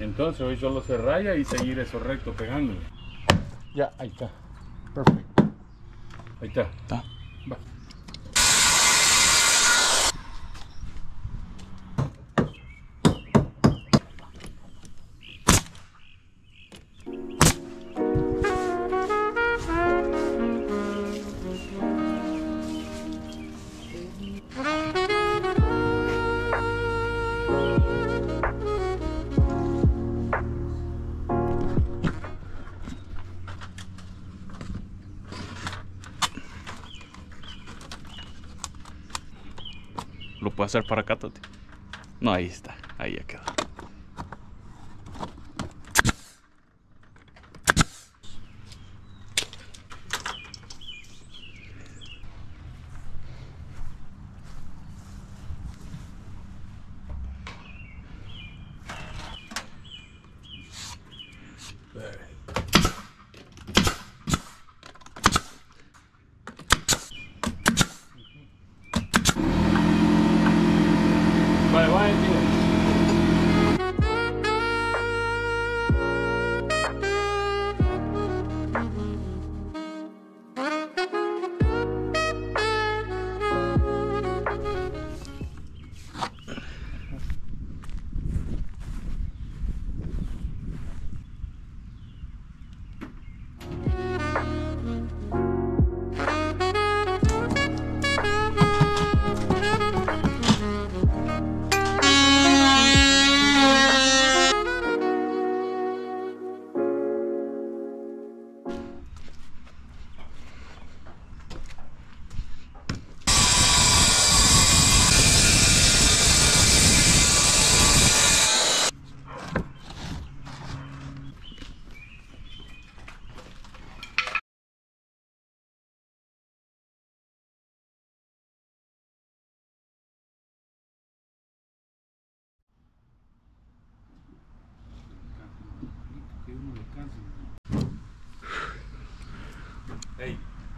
Entonces hoy solo se raya y seguir eso recto pegándolo. Ya, ahí está. Perfecto. Ahí está. Está. Va. Lo puedo hacer para acá, Toti. No, ahí está. Ahí ya quedó. Hey.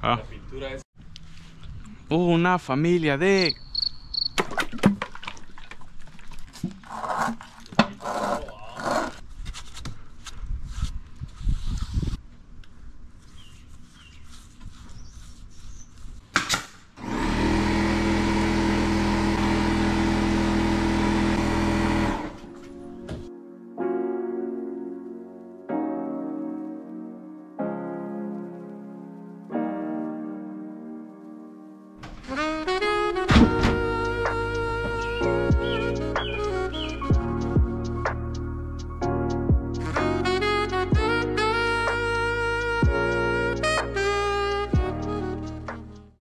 Ah. la pintura es. Una familia de